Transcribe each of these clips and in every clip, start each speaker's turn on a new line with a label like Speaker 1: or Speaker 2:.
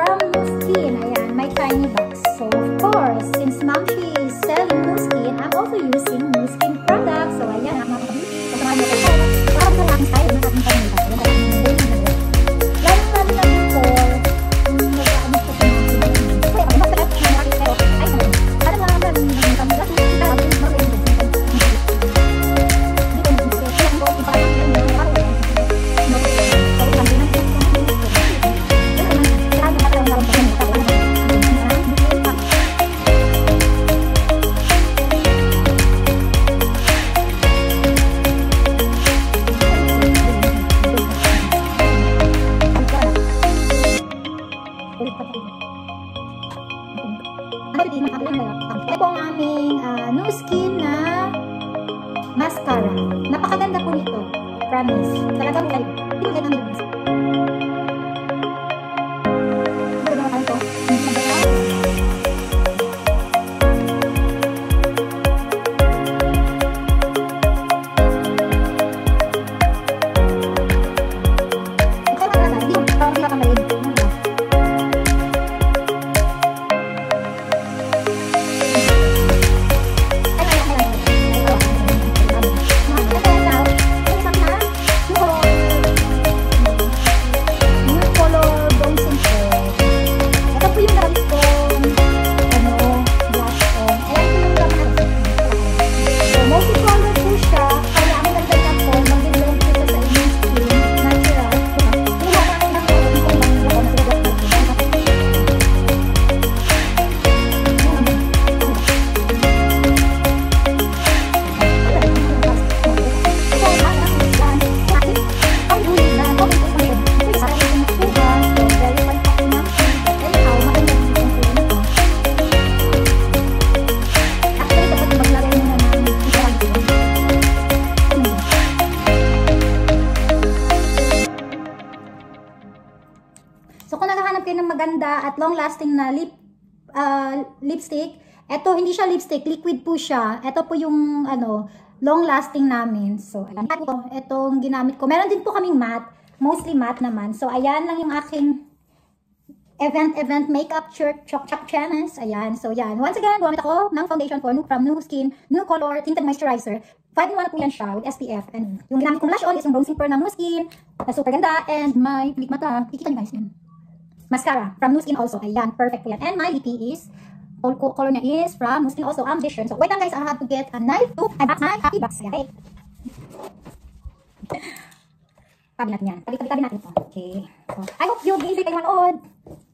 Speaker 1: from Muskin. Ayan, my tiny box. So, of course, since mom, she is selling Muskin, I'm also using Muskin products. So, ayan, I'm not Ito po ang aming ah, new skin na mascara. Napakaganda po nito. Promise. Talagang like, hindi ko ganang nilabas. Ito na at long-lasting na lip uh, lipstick, eto hindi siya lipstick, liquid po siya. Ito po yung ano, long-lasting namin. So ayan po, etong ginamit ko. Meron din po kaming matte, mostly matte naman. So ayan lang yung aking event event makeup church chok chok channels. Ayan. So yan. Once again, gumamit ako ng foundation for new, from New Skin, New Color Tinted Moisturizer. 5 in 1 na po yan siya with SPF. And yung ginamit kong blush on is yung bronzing pearl ng New Skin. Na super ganda. And my lip mata. Kikita niyo guys yan mascara from Nu Skin also. Ayan, perfect yan. And my lippy is, all co- color niya is from Nu Skin also Ambition. So, wait lang guys, I have to get a knife to unbox my happy box. Okay. Tabi natin yan. Tabi-tabi natin ito. Okay. So, I hope you enjoy kayo manood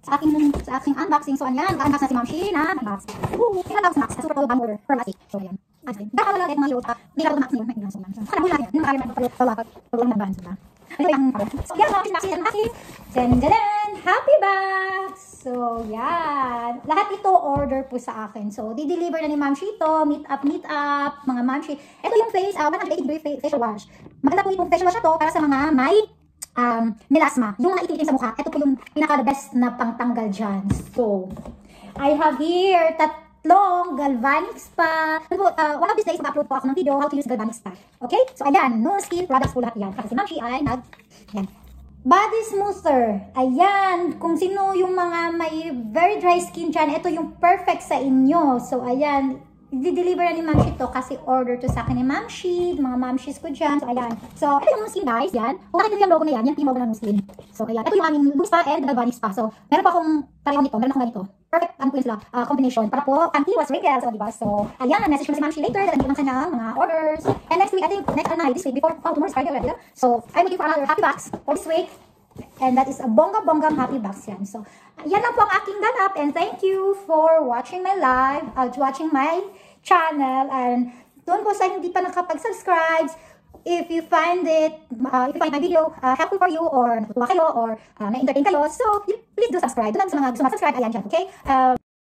Speaker 1: sa aking, sa aking unboxing. So, ayan, ka-unbox na si Ma'am Sheena. Unbox. Ooh, ito lang snacks. Super cool bang order. Per last So, ayan. Ayan. Baka wala ulit mga yota. Hindi ka ito max ngayon. May so, yan. So, kana hula yan. Nung maaari mo ito pag pag na? Ano yung So, yan mga snacks yan aking. Dandadan! Happy box! So, yan. Lahat ito order po sa akin. So, di-deliver na ni Ma'am Shito. Meet up, meet up. Mga Ma'am Shi. Ito yung face, uh, 180 degree fa- facial wash. Maganda po itong facial wash na to para sa mga may um, melasma. Yung mga itim sa mukha. Ito po yung pinaka-the best na pangtanggal dyan. So, I have here tatlong galvanic spa. Ano uh, one of these days, mag-upload po ako ng video how to use galvanic spa. Okay? So, ayan. No skin products po lahat yan. Kasi si Ma'am Shi ay nag... Ayan. Body smoother. Ayan. Kung sino yung mga may very dry skin dyan, ito yung perfect sa inyo. So, ayan. I-deliver na ni Ma'am Shi to kasi order to sa akin ni Ma'am Shi. Mga Ma'am Shis ko dyan. So, ayan. So, ito yung skin guys. Yan. Kung nakita niyo yung logo na yan, yan yung logo ng skin. So, ayan. Ito yung aming Blue Spa and Galvanic Spa. So, meron pa akong pareho nito. Meron akong ganito. Perfect, ano po sila, uh, combination. Para po, anti-was wrinkles. So, diba? So, ayan. Message ko na si Ma'am Shi later. Dadagyan lang kanyang mga orders. And next week, I think, next night, this week, before, oh, tomorrow's Friday already. So, I'm looking for another happy box for this week. And that is a bongga-bonggang happy box yan. So, yan lang po ang aking ganap. And thank you for watching my live, uh, watching my channel. And doon po sa hindi pa nakapag-subscribe, if you find it, uh, if you find my video uh, helpful for you, or natutuwa kayo, or uh, na-entertain kayo, so please do subscribe. Doon lang sa mga gusto mag-subscribe, ayan dyan, okay? Uh,